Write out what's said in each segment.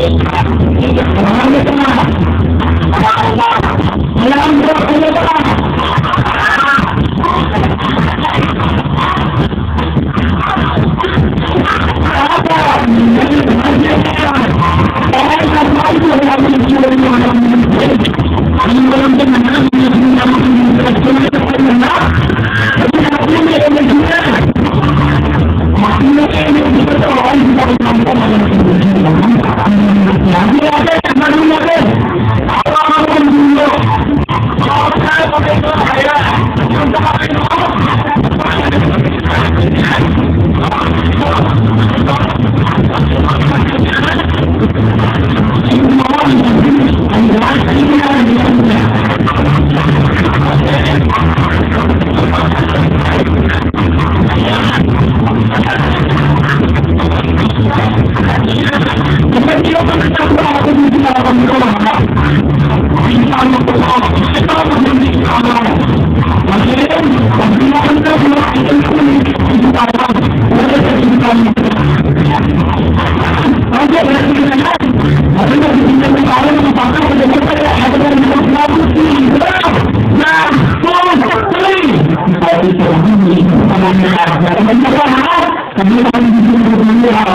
Thank you.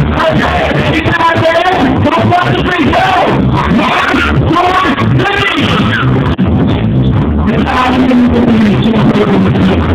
Thank you? Don't! Don't!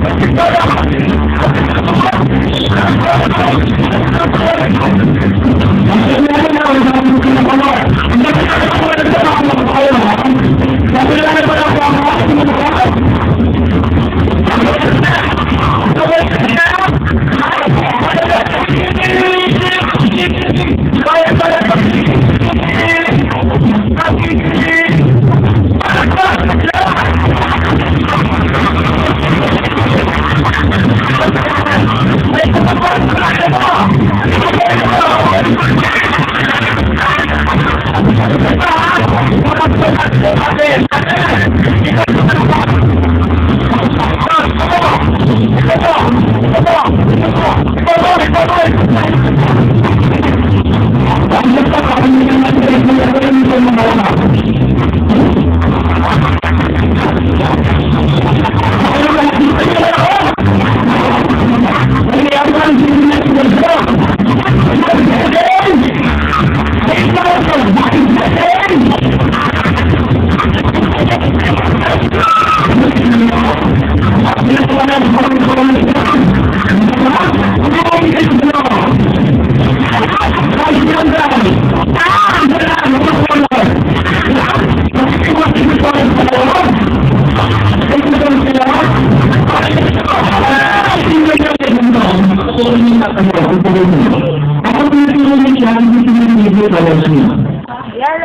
Vai se! Thank you.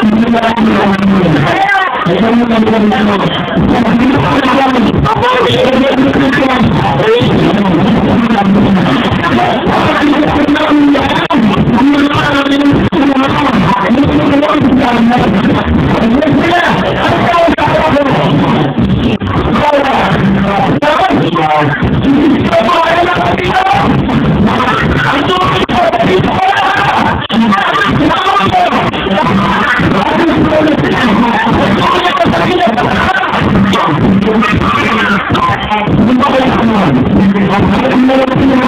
Thank you. Thank you.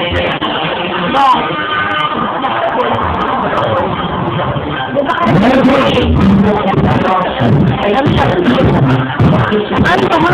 أنتم